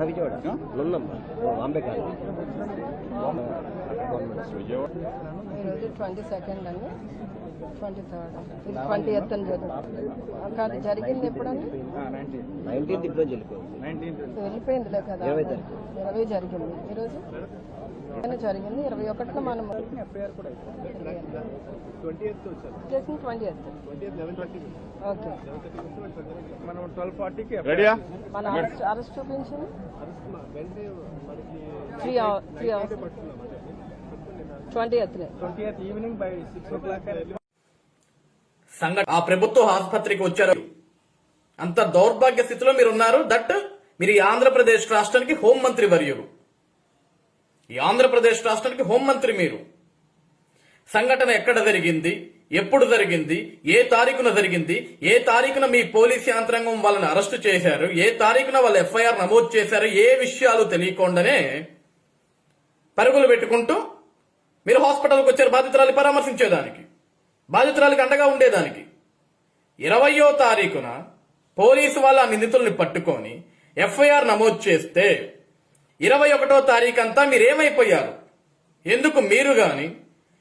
విజయవాడ నున్నమ్మ అంబేకాయ ఈరోజు ట్వంటీ సెకండ్ అండి ట్వంటీ థర్డ్ ఇది ట్వంటీ ఎత్ అని జరుగుతుంది కాదు జరిగింది ఎప్పుడండి నైన్టీన్త్ ఇప్పుడు వెళ్ళిపోయింది వెళ్ళిపోయిందిలే కదా ఇరవై జరిగింది ఈరోజు జరిగింది ఇరవై ఒకటిన మనం చేసింది ట్వంటీ ఎత్ ఓకే మనం అరెస్ట్ అరెస్ట్ చూపించింది three three hours twenty eighth evening by six o'clock సంఘటన ఆ ప్రభుత్వ ఆసుపత్రికి వచ్చారు. అంత దౌర్భాగ్య స్థితిలో మీరు ఉన్నారు దట్ మీరు ఈ ఆంధ్రప్రదేశ్ రాష్ట్రానికి హోంమంత్రి వర్యులు. ఈ ఆంధ్రప్రదేశ్ రాష్ట్రానికి హోంమంత్రి మీరు. సంఘటన ఎక్కడ జరిగింది? ఎప్పుడు జరిగింది? ఏ తారీఖున జరిగింది? ఏ తారీఖున మీ పోలీస్ యంత్రాంగం వాళ్ళని అరెస్టు చేశారు? ఏ తారీఖున వాళ్ళు ఎఫ్ఐఆర్ నమోదు చేశారు? ఏ విషయాలు తెలియకుండానే పరుగులు పెట్టుకుంటూ మీరు హాస్పిటల్కి వచ్చారు బాధితురాలు పరామర్శించేదానికి బాధితురాలికి అండగా ఉండేదానికి. ఇరవయో తారీఖున పోలీసు వాళ్ళ నిందితుల్ని పట్టుకొని ఎఫ్ఐఆర్ నమోదు చేస్తే ఇరవై ఒకటో తారీఖు అంతా మీరేమైపోయారు? ఎందుకు మీరు గాని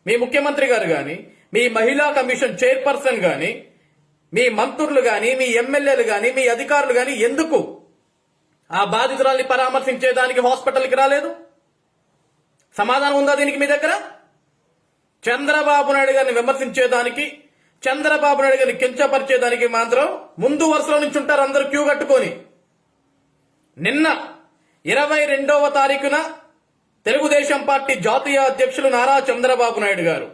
మీ ముఖ్యమంత్రి గారు గాని మీ మహిళా కమిషన్ చైర్పర్సన్ గాని మీ మంత్రులు గాని మీ ఎమ్మెల్యేలు గాని మీ అధికారులు గాని ఎందుకు ఆ బాధితురాల్ని పరామర్శించేదానికి హాస్పిటల్కి రాలేదు? సమాధానం ఉందా దీనికి మీ దగ్గర? చంద్రబాబు నాయుడు గారిని విమర్శించేదానికి చంద్రబాబు నాయుడు గారిని కించపరిచేదానికి మాత్రం ముందు వరుసలో నుంచి ఉంటారు అందరూ క్యూ కట్టుకొని. నిన్న ఇరవై రెండవ తారీఖున తెలుగుదేశం పార్టీ జాతీయ అధ్యక్షులు నారా చంద్రబాబు నాయుడు గారు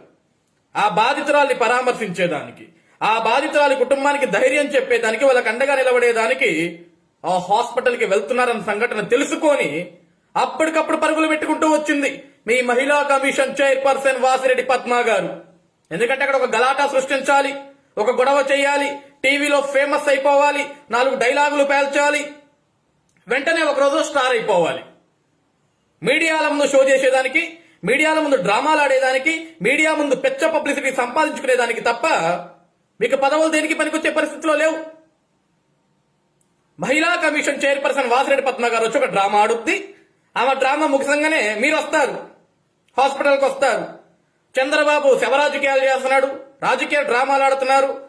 ఆ బాధితురాల్ని పరామర్శించేదానికి ఆ బాధితురాలి కుటుంబానికి ధైర్యం చెప్పేదానికి వాళ్ళకి అండగా నిలబడేదానికి ఆ హాస్పిటల్కి వెళ్తున్నారన్న సంఘటన తెలుసుకొని అప్పటికప్పుడు పరుగులు పెట్టుకుంటూ వచ్చింది. మీ మహిళా కమిషన్ చైర్పర్సన్ వాసిరెడ్డి పద్మా గారు. ఎందుకంటే అక్కడ ఒక గలాటా సృష్టించాలి ఒక గొడవ చేయాలి టీవీలో ఫేమస్ అయిపోవాలి నాలుగు డైలాగులు పేల్చాలి వెంటనే ఒక రోజు స్టార్ అయిపోవాలి. మీడియాల ముందు షో చేసేదానికి మీడియాల ముందు డ్రామాలు ఆడేదానికి మీడియా ముందు పెచ్చ పబ్లిసిటీ సంపాదించుకునేదానికి తప్ప మీకు పదవులు దేనికి పనికొచ్చే పరిస్థితిలో లేవు. మహిళా కమిషన్ చైర్పర్సన్ వాసిరెడ్డి పద్మ గారు వచ్చి ఒక డ్రామా ఆడుద్ది. ఆమె డ్రామా ముగిసంగానే మీరు వస్తారు. హాస్పిటల్కి వస్తారు. చంద్రబాబు శవ రాజకీయాలు చేస్తున్నాడు. రాజకీయ డ్రామాలు ఆడుతున్నారు.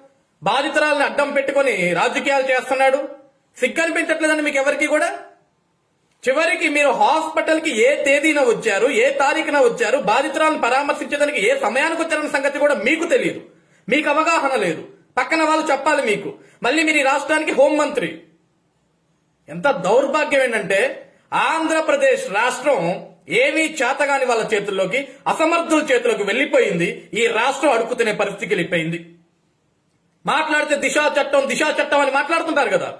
బాధితురాలను అడ్డం పెట్టుకొని రాజకీయాలు చేస్తున్నాడు. సిగ్గనిపించట్లేదండి మీకు ఎవరికి కూడా చివరికి మీరు హాస్పిటల్కి ఏ తేదీన వచ్చారు ఏ తారీఖున వచ్చారు బాధితురాలను పరామర్శించడానికి ఏ సమయానికి వచ్చారన్న సంగతి కూడా మీకు తెలియదు మీకు అవగాహన లేదు. పక్కన వాళ్ళు చెప్పాలి మీకు. మళ్ళీ మీరు ఈ రాష్ట్రానికి హోంమంత్రి ఎంత దౌర్భాగ్యం ఏంటంటే ఆంధ్రప్రదేశ్ రాష్ట్రం ఏమీ చేతగాని వాళ్ళ చేతుల్లోకి అసమర్థుల చేతుల్లోకి వెళ్ళిపోయింది ఈ రాష్ట్రం అడుక్కుతునే పరిస్థితికి వెళ్ళిపోయింది. మాట్లాడితే దిశా చట్టం దిశా చట్టం అని మాట్లాడుతుంటారు కదా.